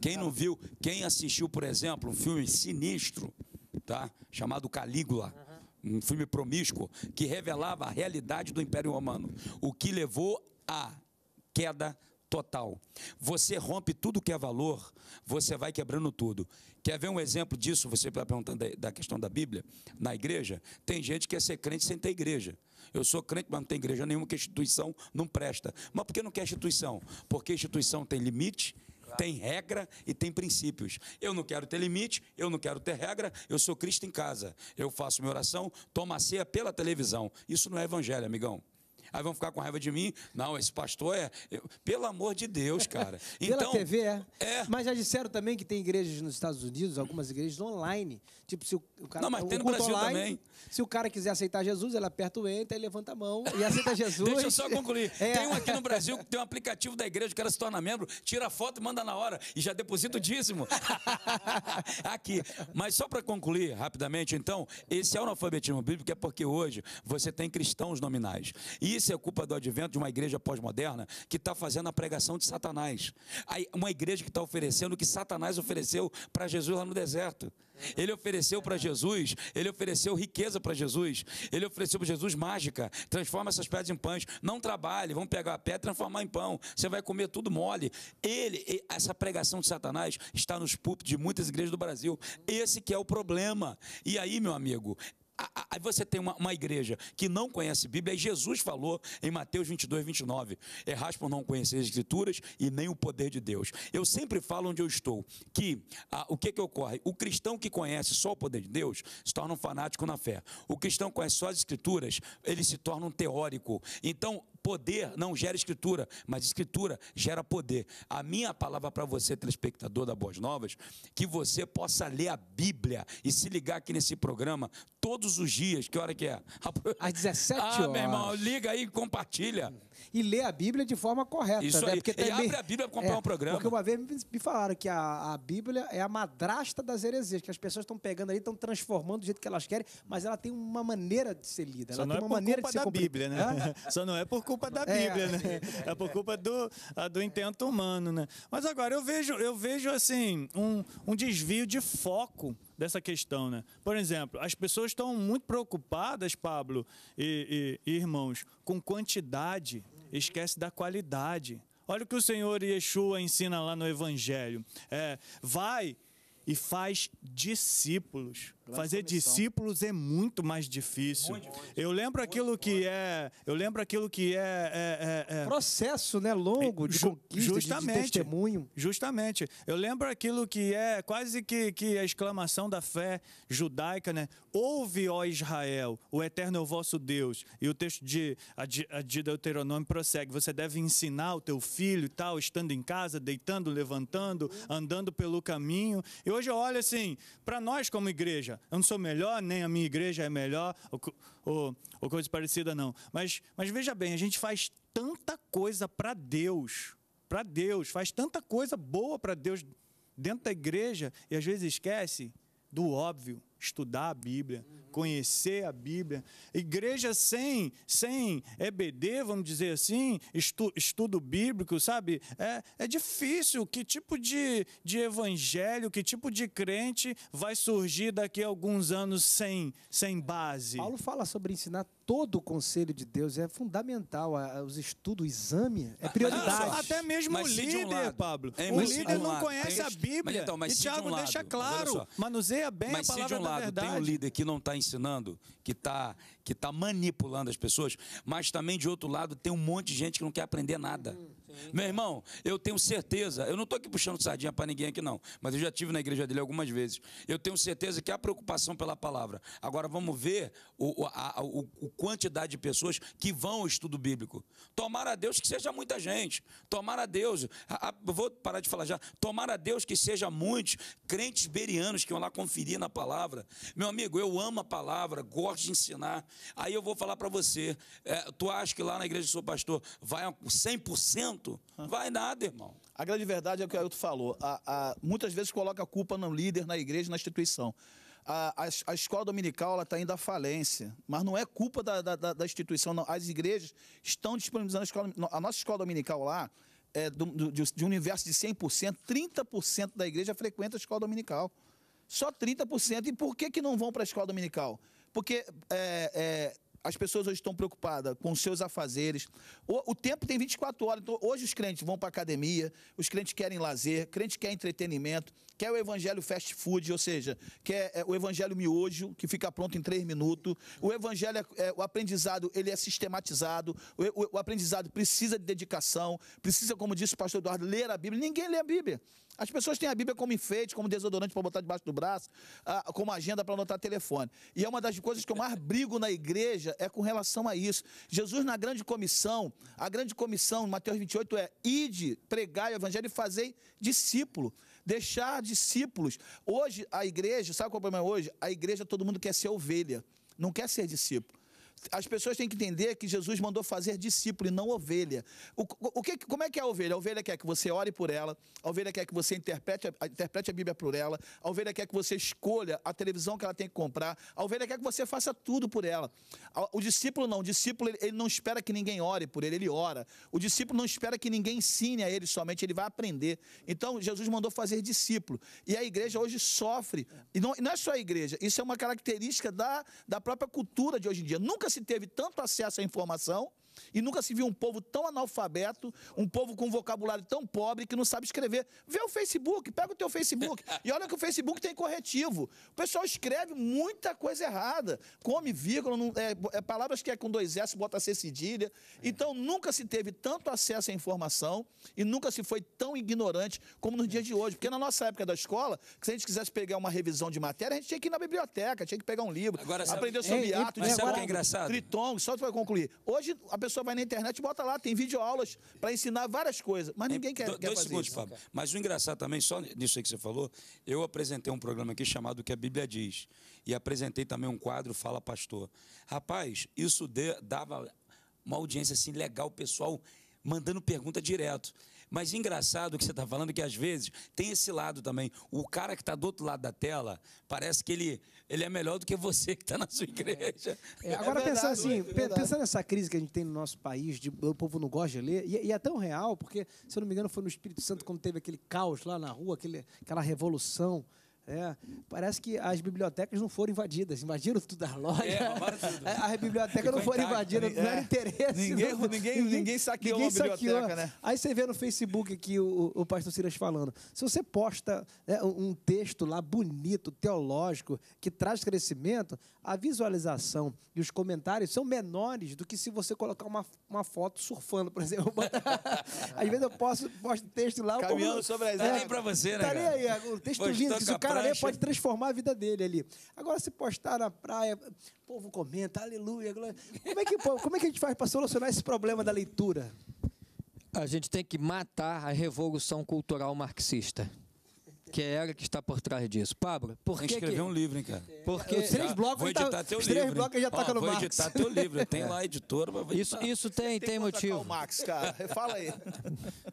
Quem não viu, quem assistiu, por exemplo, um filme sinistro, tá? chamado Calígula, um filme promíscuo, que revelava a realidade do Império Romano, o que levou à queda total. Você rompe tudo que é valor, você vai quebrando tudo. Quer ver um exemplo disso? Você está perguntando da, questão da Bíblia, na igreja? Tem gente que quer ser crente sem ter igreja. Eu sou crente, mas não tem igreja nenhuma, que a instituição não presta. Mas por que não quer instituição? Porque a instituição tem limite, tem regra e tem princípios. Eu não quero ter limite, eu não quero ter regra, eu sou Cristo em casa. Eu faço minha oração, tomo a ceia pela televisão. Isso não é evangelho, amigão. Aí vão ficar com raiva de mim. Não, esse pastor é. eu- pelo amor de Deus, cara. Pela Então, TV, é. é. Mas já disseram também que tem igrejas nos Estados Unidos, algumas igrejas online. Tipo, se o, o cara. Não, mas o tem no Brasil online, também. Se o cara quiser aceitar Jesus, ele aperta o enter levanta a mão e aceita Jesus. Deixa eu só concluir. É. Tem um aqui no Brasil que tem um aplicativo da igreja, o cara se torna membro, tira a foto e manda na hora. E já deposita o dízimo. aqui. Mas só para concluir rapidamente, então, esse analfabetismo bíblico é porque hoje você tem cristãos nominais. E isso é culpa do advento de uma igreja pós-moderna que está fazendo a pregação de Satanás. Uma igreja que está oferecendo o que Satanás ofereceu para Jesus lá no deserto. Ele ofereceu para Jesus, ele ofereceu riqueza para Jesus, ele ofereceu para Jesus mágica, transforma essas pedras em pães. Não trabalhe, vamos pegar a pedra e transformar em pão. Você vai comer tudo mole. Ele, essa pregação de Satanás está nos púlpitos de muitas igrejas do Brasil. Esse que é o problema. E aí, meu amigo, Aí você tem uma, uma igreja que não conhece Bíblia, e Jesus falou em Mateus 22, 29, errais por não conhecer as Escrituras e nem o poder de Deus. Eu sempre falo onde eu estou, que ah, o que que ocorre? O cristão que conhece só o poder de Deus se torna um fanático na fé. O cristão que conhece só as Escrituras, ele se torna um teórico. Então, poder não gera escritura, mas escritura gera poder. A minha palavra para você, telespectador da Boas Novas, que você possa ler a Bíblia e se ligar aqui nesse programa todos os dias. Que hora que é? Às 17 Ah, meu irmão, horas. liga aí e compartilha. E ler a Bíblia de forma correta. Isso né? aí. Porque também- abre a Bíblia pra comprar um programa. Porque uma vez me- falaram que a, a Bíblia é a madrasta das heresias, que as pessoas estão pegando ali, estão transformando do jeito que elas querem, mas ela tem uma maneira de ser lida. Só ela não tem é uma por maneira culpa de ser da Bíblia, né? Só não é por culpa da É. Bíblia, né? É por culpa do, do intento humano, né? Mas agora, eu vejo, eu vejo assim, um, um desvio de foco dessa questão, né? Por exemplo, as pessoas estão muito preocupadas, Pablo e, e- e irmãos, com quantidade, esquece da qualidade. Olha o que o Senhor Yeshua ensina lá no Evangelho. É, vai e faz discípulos. Fazer discípulos é muito mais difícil. Eu lembro aquilo que é, eu lembro aquilo que é, é- é- é- Processo, né? Longo, de Ju- conquista, de- de, justamente. testemunho. Justamente. Eu lembro aquilo que é quase que, que a exclamação da fé judaica, né? Ouve, ó Israel, o eterno é o vosso Deus. E o texto de, de Deuteronômio prossegue. Você deve ensinar o teu filho e tal, estando em casa, deitando, levantando, andando pelo caminho. E hoje eu olho assim, para nós como igreja, eu não sou melhor, nem a minha igreja é melhor, ou, ou, ou coisa parecida, não. Mas, mas veja bem, a gente faz tanta coisa para Deus para Deus, faz tanta coisa boa para Deus dentro da igreja e às vezes esquece do óbvio, estudar a Bíblia, conhecer a Bíblia. Igreja sem, sem EBD, vamos dizer assim, estu- estudo bíblico, sabe? É, é difícil. Que tipo de, de evangelho, que tipo de crente vai surgir daqui a alguns anos sem, sem base? Paulo fala sobre ensinar todo o conselho de Deus, é fundamental. Os estudos, o exame, é prioridade. Até mesmo o Mas um líder, lado- Pablo. Hein, o líder um não lado conhece tem- a Bíblia. Mas então, mas e se de um Tiago lado- deixa claro, manuseia bem Mas a se de palavra um da lado verdade. tem um líder que não está ensinando, que está que tá manipulando as pessoas, mas também de outro lado tem um monte de gente que não quer aprender nada. Sim. Meu irmão, eu tenho certeza, eu não estou aqui puxando sardinha para ninguém aqui não, mas eu já tive na igreja dele algumas vezes. Eu tenho certeza que há preocupação pela palavra. Agora vamos ver o, a, a o, o quantidade de pessoas que vão ao estudo bíblico. Tomara a Deus que seja muita gente. Tomara a Deus, a, a, vou parar de falar já. Tomara a Deus que seja muitos crentes berianos que vão lá conferir na palavra. Meu amigo, eu amo a palavra, gosto de ensinar. Aí eu vou falar para você, é, tu acha que lá na igreja do seu pastor vai 100%? Vai nada, irmão. A grande verdade é o que o Ailton falou. A, a, muitas vezes coloca a culpa no líder, na igreja, na instituição. A, a, a, escola dominical está indo à falência, mas não é culpa da, da, da instituição, não. As igrejas estão disponibilizando a escola. A nossa escola dominical lá, é do, do, de um universo de 100%, 30% da igreja frequenta a escola dominical. Só 30%. E por que, que não vão para a escola dominical? Porque é, é, as pessoas hoje estão preocupadas com seus afazeres. O, o tempo tem 24 horas. Então, hoje os crentes vão para academia, os crentes querem lazer, crente quer entretenimento, quer o evangelho fast food, ou seja, quer é, o evangelho miojo, que fica pronto em três minutos. O evangelho, é, é, o aprendizado, ele é sistematizado. O, o- o aprendizado precisa de dedicação, precisa, como disse o pastor Eduardo, ler a Bíblia. Ninguém lê a Bíblia. As pessoas têm a Bíblia como enfeite, como desodorante para botar debaixo do braço, ah, como agenda para anotar telefone. E é uma das coisas que eu mais brigo na igreja é com relação a isso. Jesus, na grande comissão, a grande comissão, Mateus 28, é ide, pregar o evangelho e fazer discípulo. Deixar discípulos. Hoje, a igreja, sabe qual é o problema hoje? A igreja, todo mundo quer ser ovelha, não quer ser discípulo as pessoas têm que entender que Jesus mandou fazer discípulo e não ovelha. O, o que, como é que é a ovelha? A ovelha quer que você ore por ela, a ovelha quer que você interprete, a, interprete a Bíblia por ela, a ovelha quer que você escolha a televisão que ela tem que comprar, a ovelha quer que você faça tudo por ela. O discípulo não, o discípulo ele não espera que ninguém ore por ele, ele ora. O discípulo não espera que ninguém ensine a ele somente, ele vai aprender. Então Jesus mandou fazer discípulo. E a igreja hoje sofre. E não, não é só a igreja, isso é uma característica da, da própria cultura de hoje em dia. Nunca se teve tanto acesso à informação e nunca se viu um povo tão analfabeto, um povo com um vocabulário tão pobre que não sabe escrever. Vê o Facebook, pega o teu Facebook e olha que o Facebook tem corretivo. O pessoal escreve muita coisa errada. Come vírgula, não, é, é, palavras que é com dois S, bota C cedilha. Então nunca se teve tanto acesso à informação e nunca se foi tão ignorante como nos dias de hoje. Porque na nossa época da escola, se a gente quisesse pegar uma revisão de matéria, a gente tinha que ir na biblioteca, tinha que pegar um livro, Agora, aprender sobre atos, de sabe que é engraçado? Triton, só para concluir. Hoje a pessoa vai na internet e bota lá, tem videoaulas para ensinar várias coisas, mas ninguém quer, do, quer dois fazer segundos, isso. Fábio. Mas o engraçado também, só nisso aí que você falou, eu apresentei um programa aqui chamado O que a Bíblia diz. E apresentei também um quadro Fala Pastor. Rapaz, isso de, dava uma audiência assim legal, o pessoal mandando pergunta direto. Mas engraçado que você está falando que às vezes tem esse lado também. O cara que está do outro lado da tela, parece que ele, ele é melhor do que você que está na sua igreja. É, agora, é pensando assim, é pensando nessa crise que a gente tem no nosso país, de, o povo não gosta de ler, e, e, é tão real, porque, se eu não me engano, foi no Espírito Santo quando teve aquele caos lá na rua, aquele, aquela revolução. É, parece que as bibliotecas não foram invadidas. Invadiram tudo as lojas. É, as bibliotecas não foram invadidas, não era é. interesse. Ninguém, não, ninguém, ninguém, saqueou ninguém a biblioteca, saqueou. né? Aí você vê no Facebook aqui o, o pastor Silas falando. Se você posta né, um texto lá bonito, teológico, que traz crescimento, a visualização e os comentários são menores do que se você colocar uma, uma foto surfando, por exemplo. Às vezes eu posto, posto texto lá. Caminhando como, sobre as é, nem pra você, né? Tá aí, o texto Postou lindo, que se o cara pode transformar a vida dele ali. Agora, se postar na praia, o povo comenta, aleluia, glória. Como é que, como é que a gente faz para solucionar esse problema da leitura? A gente tem que matar a revolução cultural marxista que é ela que está por trás disso. Pablo, por Tem que. escrever que... um livro, hein, cara? Porque. Os três blocos, vou editar tá, teu os livro. Blocos já toca no vou Max. editar teu livro. Tem lá a editora, mas vou Isso, isso tem, tem, tem motivo. O Max, cara. Fala aí.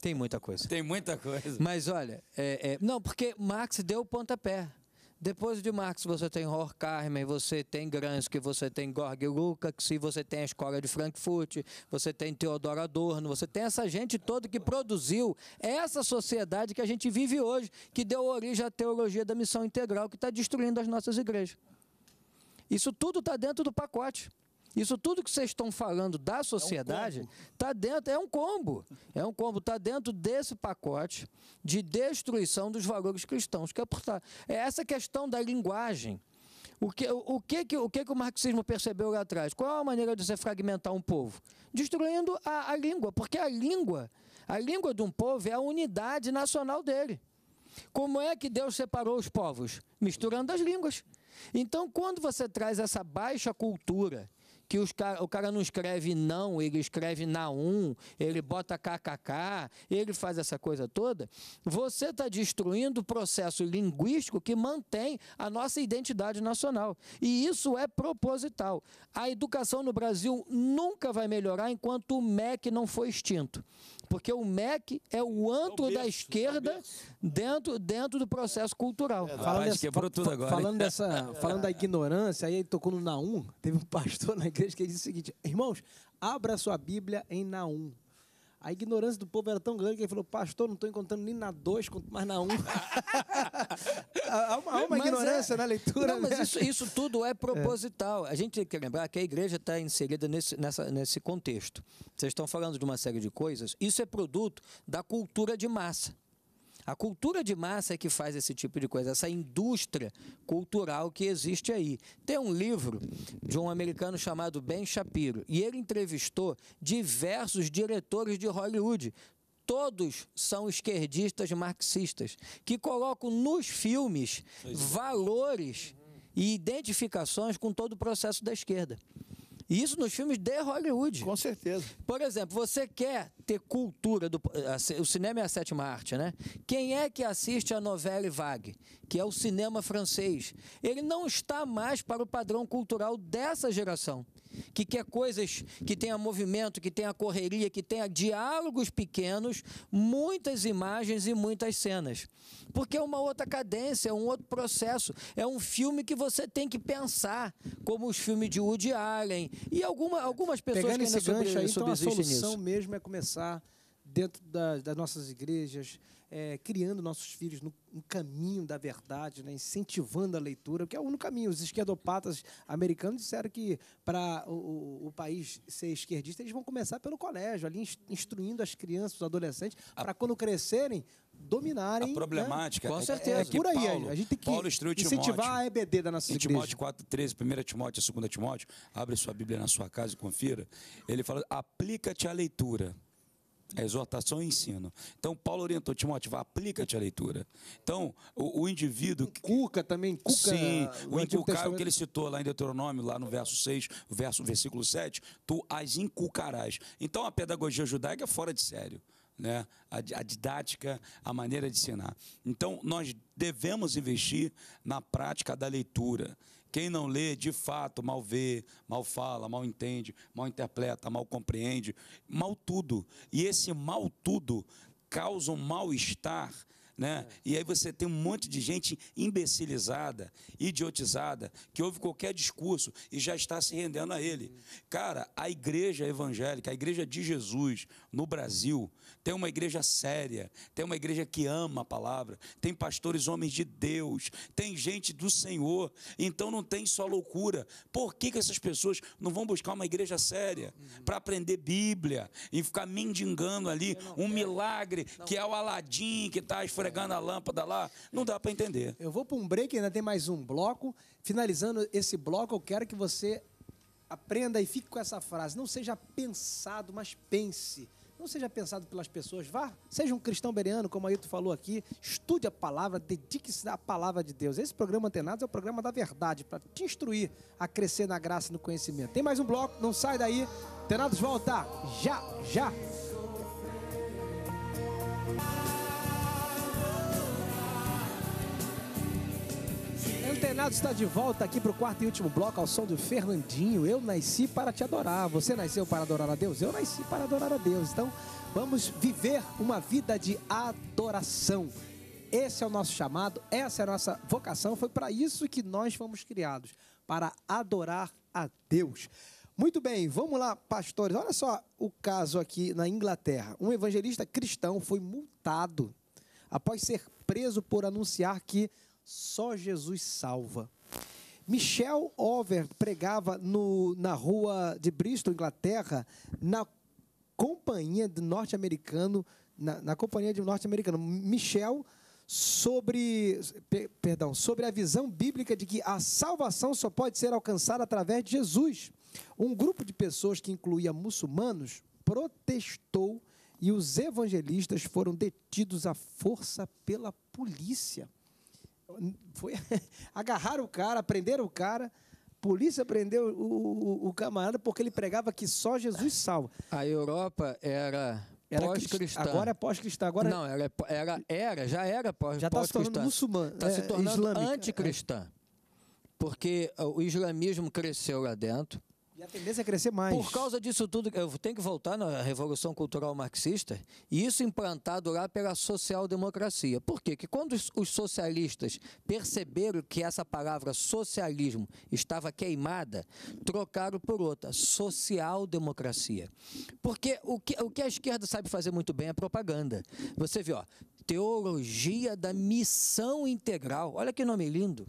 Tem muita coisa. Tem muita coisa. Mas olha, é, é, não, porque Marx deu o pontapé. Depois de Marx, você tem Horkheimer, você tem Gramsci, você tem Georg Lukács, você tem a Escola de Frankfurt, você tem Theodor Adorno, você tem essa gente toda que produziu essa sociedade que a gente vive hoje, que deu origem à teologia da missão integral, que está destruindo as nossas igrejas. Isso tudo está dentro do pacote. Isso tudo que vocês estão falando da sociedade está é um dentro, é um combo. É um combo, está dentro desse pacote de destruição dos valores cristãos. Que é, é essa questão da linguagem. O que, o, o, que, o que, que o marxismo percebeu lá atrás? Qual a maneira de você fragmentar um povo? Destruindo a, a língua, porque a língua, a língua de um povo é a unidade nacional dele. Como é que Deus separou os povos? Misturando as línguas. Então, quando você traz essa baixa cultura que os o cara não escreve não, ele escreve na um, ele bota kkk, ele faz essa coisa toda, você está destruindo o processo linguístico que mantém a nossa identidade nacional. E isso é proposital. A educação no Brasil nunca vai melhorar enquanto o MEC não for extinto. Porque o MEC é o antro é o berço, da esquerda é dentro, dentro do processo cultural. É, falando, dessa, quebrou tudo agora, falando, dessa, falando da ignorância, aí ele tocou no Naum, teve um pastor na igreja que disse o seguinte: irmãos, abra sua Bíblia em Naum. A ignorância do povo era tão grande que ele falou, pastor, não estou encontrando nem na 2, quanto mais na 1. Um. há uma, há uma ignorância é, na leitura. Não, mas né? isso, isso, tudo é proposital. É. A gente tem que lembrar que a igreja está inserida nesse, nessa, nesse contexto. Vocês estão falando de uma série de coisas. Isso é produto da cultura de massa. A cultura de massa é que faz esse tipo de coisa, essa indústria cultural que existe aí. Tem um livro de um americano chamado Ben Shapiro, e ele entrevistou diversos diretores de Hollywood todos são esquerdistas marxistas, que colocam nos filmes valores e identificações com todo o processo da esquerda. E isso nos filmes de Hollywood. Com certeza. Por exemplo, você quer ter cultura do o cinema é a sétima arte, né? Quem é que assiste a novela Vague, que é o cinema francês? Ele não está mais para o padrão cultural dessa geração que quer coisas que tenha movimento, que tenha correria, que tenha diálogos pequenos, muitas imagens e muitas cenas. Porque é uma outra cadência, é um outro processo. É um filme que você tem que pensar, como os filmes de Woody Allen e alguma, algumas pessoas Pegando que ainda esse gancho aí, então a solução nisso. mesmo é começar dentro das, das nossas igrejas, é, criando nossos filhos no, no caminho da verdade, né, incentivando a leitura, que é o único caminho. Os esquerdopatas americanos disseram que para o, o- país ser esquerdista, eles vão começar pelo colégio, ali ins- instruindo as crianças, os adolescentes, para quando crescerem, dominarem. A problemática Com é, certeza. é que por aí, Paulo, a gente tem que Paulo incentivar a EBD da nossa Em igreja. Timóteo 4,13, 1 Timóteo e 2 Timóteo, abre sua Bíblia na sua casa e confira. Ele fala: aplica-te à leitura. A exortação e ensino. Então, Paulo orientou Timóteo, vá, aplica-te à leitura. Então, o, o indivíduo. que- Cuca também, Cuca. Sim, o o que ele citou lá em Deuteronômio, lá no verso 6, o verso, versículo 7, tu as inculcarás. Então a pedagogia judaica é fora de sério. Né? A, a didática, a maneira de ensinar. Então, nós devemos investir na prática da leitura. Quem não lê, de fato, mal vê, mal fala, mal entende, mal interpreta, mal compreende, mal tudo. E esse mal tudo causa um mal-estar né? E aí você tem um monte de gente imbecilizada, idiotizada, que ouve qualquer discurso e já está se rendendo a ele. Cara, a igreja evangélica, a igreja de Jesus no Brasil, tem uma igreja séria, tem uma igreja que ama a palavra, tem pastores homens de Deus, tem gente do Senhor, então não tem só loucura. Por que, que essas pessoas não vão buscar uma igreja séria para aprender Bíblia e ficar mendigando ali um milagre que é o Aladim que está esfregando a lâmpada lá? Não dá para entender. Eu vou para um break, ainda tem mais um bloco. Finalizando esse bloco, eu quero que você aprenda e fique com essa frase. Não seja pensado, mas pense. Não seja pensado pelas pessoas. Vá, seja um cristão bereano, como a Ailton falou aqui. Estude a palavra, dedique-se à palavra de Deus. Esse programa Antenados é o programa da verdade, para te instruir a crescer na graça e no conhecimento. Tem mais um bloco, não sai daí. Antenados volta já, já. Antenado está de volta aqui para o quarto e último bloco ao som do Fernandinho. Eu nasci para te adorar. Você nasceu para adorar a Deus? Eu nasci para adorar a Deus. Então, vamos viver uma vida de adoração. Esse é o nosso chamado, essa é a nossa vocação. Foi para isso que nós fomos criados para adorar a Deus. Muito bem, vamos lá, pastores. Olha só o caso aqui na Inglaterra. Um evangelista cristão foi multado após ser preso por anunciar que só Jesus salva. Michel Over pregava no- na rua de Bristol, Inglaterra, na companhia de norte-americano, na, na companhia de norte-americano, Michel, sobre, pe- perdão, sobre a visão bíblica de que a salvação só pode ser alcançada através de Jesus. Um grupo de pessoas que incluía muçulmanos protestou e os evangelistas foram detidos à força pela polícia. Foi agarraram o cara, prenderam o cara, polícia prendeu o, o- o camarada porque ele pregava que só Jesus salva. A Europa era, Era pós-cristã. crist- Agora é pós-cristã. Agora Não, era, era, era, já era pós- já está se tornando pós-cristã. muçulmano. Está se é, tornando islâmica. anticristã. Porque o islamismo cresceu lá dentro. E a tendência é crescer mais. Por causa disso tudo, eu tenho que voltar na Revolução Cultural Marxista, e isso implantado lá pela social-democracia. Por quê? Que quando os, socialistas perceberam que essa palavra socialismo estava queimada, trocaram por outra, social-democracia. Porque o que, o que a esquerda sabe fazer muito bem é propaganda. Você vê, ó, teologia da missão integral. Olha que nome lindo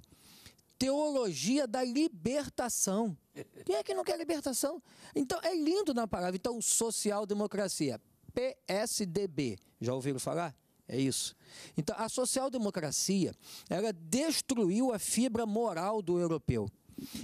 teologia da libertação. Quem é que não quer libertação? Então, é lindo na palavra. Então, social-democracia, PSDB. Já ouviram falar? É isso. Então, a social-democracia, ela destruiu a fibra moral do europeu.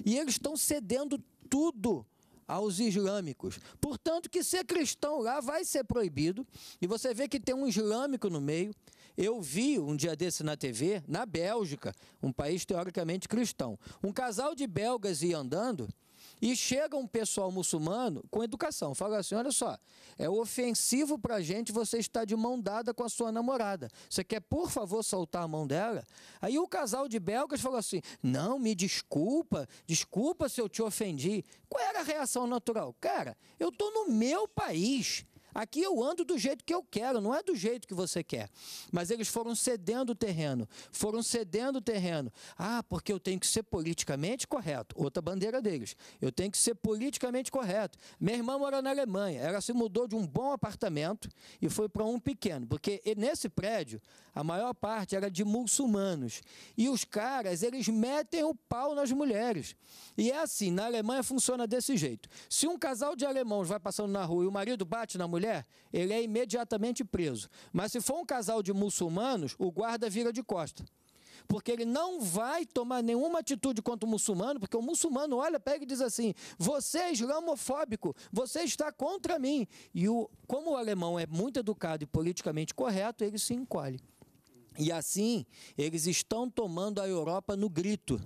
E eles estão cedendo tudo aos islâmicos. Portanto, que ser cristão lá vai ser proibido. E você vê que tem um islâmico no meio. Eu vi um dia desse na TV, na Bélgica, um país teoricamente cristão, um casal de belgas ia andando e chega um pessoal muçulmano com educação. Fala assim: olha só, é ofensivo para a gente você estar de mão dada com a sua namorada. Você quer, por favor, soltar a mão dela? Aí o casal de belgas falou assim: não, me desculpa, desculpa se eu te ofendi. Qual era a reação natural? Cara, eu estou no meu país. Aqui eu ando do jeito que eu quero, não é do jeito que você quer. Mas eles foram cedendo o terreno, foram cedendo o terreno. Ah, porque eu tenho que ser politicamente correto. Outra bandeira deles. Eu tenho que ser politicamente correto. Minha irmã mora na Alemanha. Ela se mudou de um bom apartamento e foi para um pequeno, porque nesse prédio a maior parte era de muçulmanos. E os caras, eles metem o pau nas mulheres. E é assim, na Alemanha funciona desse jeito. Se um casal de alemãos vai passando na rua e o marido bate na mulher, ele é imediatamente preso. Mas se for um casal de muçulmanos, o guarda vira de costa porque ele não vai tomar nenhuma atitude contra o muçulmano, porque o muçulmano olha, pega e diz assim: você é islamofóbico, você está contra mim. E o, como o alemão é muito educado e politicamente correto, ele se encolhe. E assim, eles estão tomando a Europa no grito.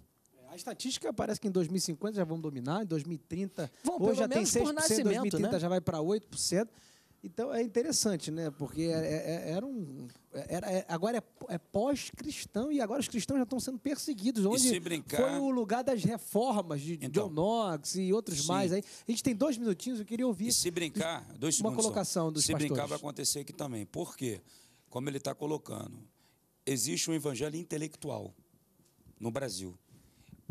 A estatística parece que em 2050 já vão dominar, em 2030 Vão, hoje já tem menos por 6%, em 2030 nascimento, né? já vai para 8%. Então é interessante, né? Porque é- é- era um. Era, é- agora é, é pós-cristão e agora os cristãos já estão sendo perseguidos. Onde se brincar- foi o lugar das reformas de Então. John Knox e outros Sim. mais aí. A gente tem dois minutinhos, eu queria ouvir. E se brincar, dois Uma segundos só. colocação dos Se brincar pastores. vai acontecer aqui também. Por quê? Como ele está colocando, existe um evangelho intelectual no Brasil.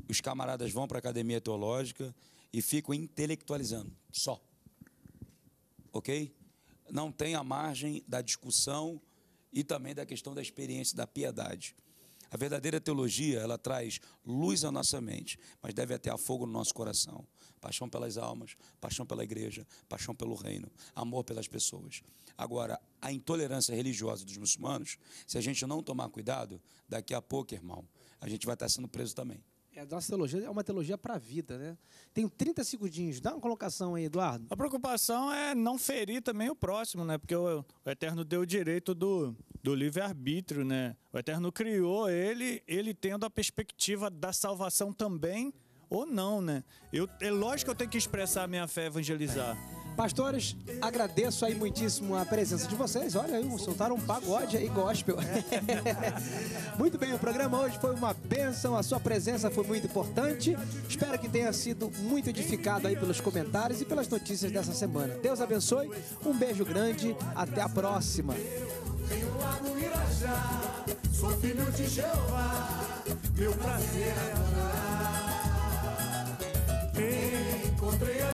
Os camaradas vão para a academia teológica e ficam intelectualizando, só. Ok? Não tem a margem da discussão e também da questão da experiência da piedade. A verdadeira teologia, ela traz luz à nossa mente, mas deve até fogo no nosso coração. Paixão pelas almas, paixão pela igreja, paixão pelo reino, amor pelas pessoas. Agora, a intolerância religiosa dos muçulmanos, se a gente não tomar cuidado, daqui a pouco, irmão, a gente vai estar sendo preso também. É, a nossa teologia é uma teologia para a vida, né? Tenho 30 segundinhos. Dá uma colocação aí, Eduardo. A preocupação é não ferir também o próximo, né? Porque o, o Eterno deu o direito do, do livre-arbítrio, né? O Eterno criou ele, ele tendo a perspectiva da salvação também ou não, né? Eu, é lógico que eu tenho que expressar a minha fé, evangelizar. Pastores, agradeço aí muitíssimo a presença de vocês. Olha aí, soltaram um pagode aí, gospel. muito bem, o programa hoje foi uma bênção, a sua presença foi muito importante. Espero que tenha sido muito edificado aí pelos comentários e pelas notícias dessa semana. Deus abençoe, um beijo grande, até a próxima. Sou filho de Jeová, meu prazer é adorar. Encontrei a